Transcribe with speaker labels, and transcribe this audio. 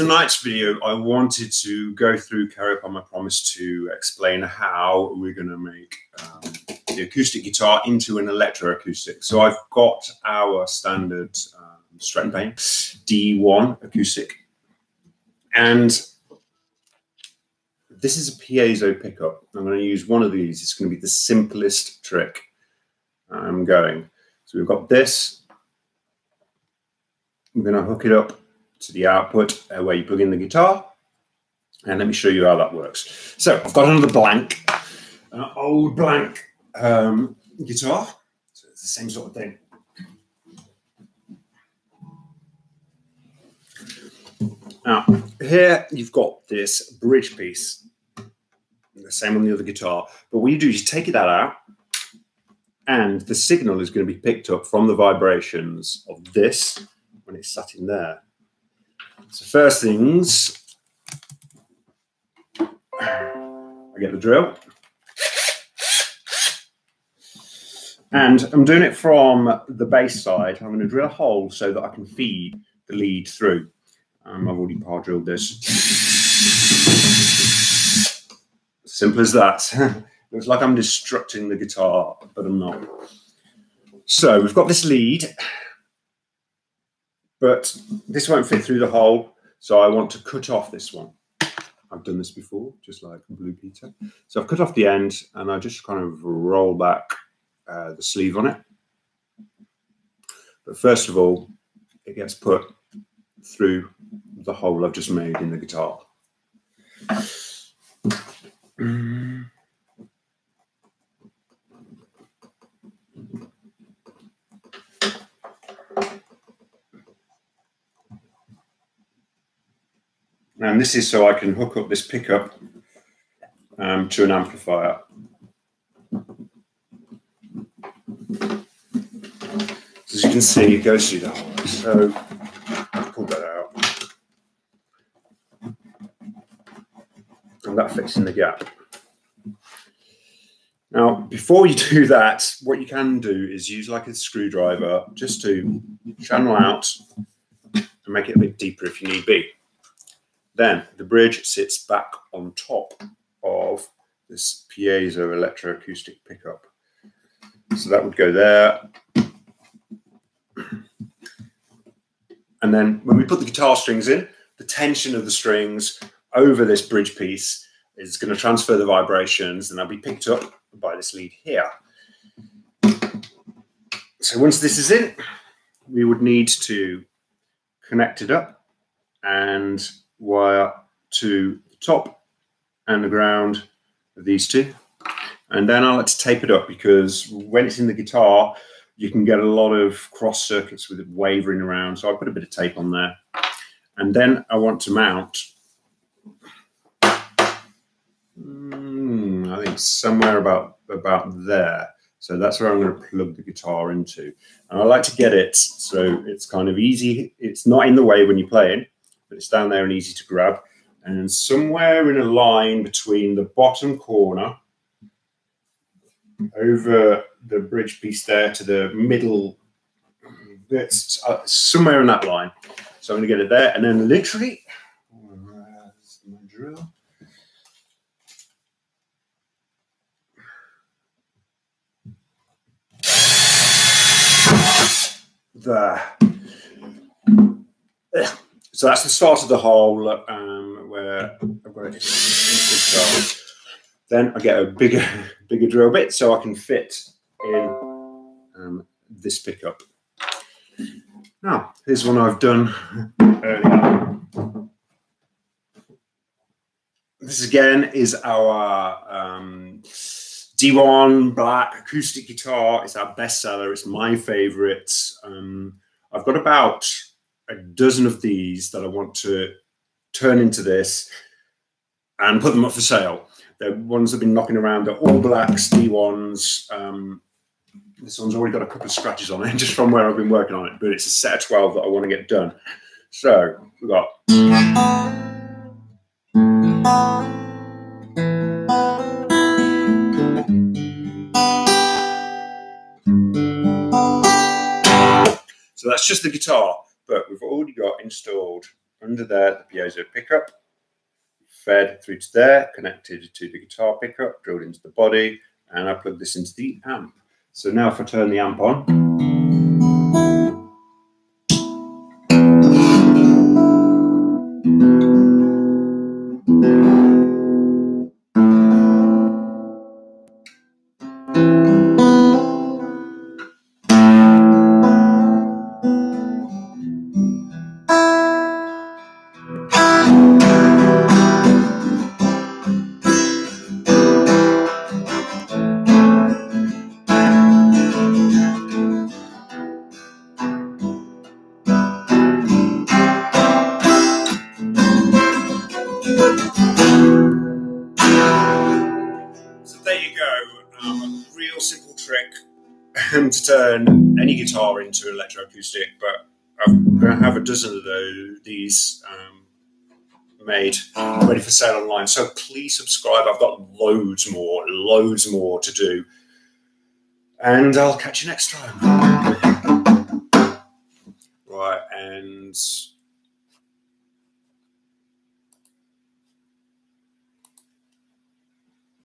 Speaker 1: tonight's video, I wanted to go through, carry up on my promise to explain how we're going to make um, the acoustic guitar into an electroacoustic. So I've got our standard Stretton Payne D1 acoustic, and this is a piezo pickup. I'm going to use one of these. It's going to be the simplest trick I'm going. So we've got this I'm going to hook it up to the output uh, where you plug in the guitar. And let me show you how that works. So I've got another blank, an old blank um, guitar. So it's the same sort of thing. Now, here you've got this bridge piece, the same on the other guitar. But what you do is you take that out, and the signal is going to be picked up from the vibrations of this when it's sat in there. So first things, I get the drill. And I'm doing it from the bass side. I'm going to drill a hole so that I can feed the lead through. Um, I've already par drilled this. Simple as that. Looks like I'm destructing the guitar, but I'm not. So we've got this lead but this won't fit through the hole. So I want to cut off this one. I've done this before, just like Blue Peter. So I've cut off the end and I just kind of roll back uh, the sleeve on it. But first of all, it gets put through the hole I've just made in the guitar. And this is so I can hook up this pickup um, to an amplifier. As you can see, it goes through the hole. So I've pulled that out. And that fits in the gap. Now, before you do that, what you can do is use like a screwdriver just to channel out and make it a bit deeper if you need be. Then the bridge sits back on top of this piezo electroacoustic pickup. So that would go there. And then when we put the guitar strings in, the tension of the strings over this bridge piece is going to transfer the vibrations and they'll be picked up by this lead here. So once this is in, we would need to connect it up and wire to the top and the ground of these two. And then I like to tape it up because when it's in the guitar, you can get a lot of cross circuits with it wavering around. So I put a bit of tape on there. And then I want to mount, mm, I think somewhere about, about there. So that's where I'm going to plug the guitar into. And I like to get it so it's kind of easy. It's not in the way when you're playing but it's down there and easy to grab. And somewhere in a line between the bottom corner over the bridge piece there to the middle bits, uh, somewhere in that line. So I'm going to get it there, and then literally, drill. There. So that's the start of the hole um, where I've got. Then I get a bigger, bigger drill bit so I can fit in um, this pickup. Now, here's one I've done earlier. This again is our um, D1 black acoustic guitar. It's our bestseller. It's my favorite. Um, I've got about a dozen of these that I want to turn into this and put them up for sale. The ones that have been knocking around. They're all blacks, D1s. Um, this one's already got a couple of scratches on it just from where I've been working on it, but it's a set of 12 that I want to get done. So we've got. So that's just the guitar, but we've already got installed under there the piezo pickup, fed through to there, connected to the guitar pickup, drilled into the body, and I plug this into the amp. So now if I turn the amp on, um, to turn any guitar into an electroacoustic, but going to have a dozen of those, these um, made ready for sale online. So please subscribe. I've got loads more, loads more to do. And I'll catch you next time. Right, and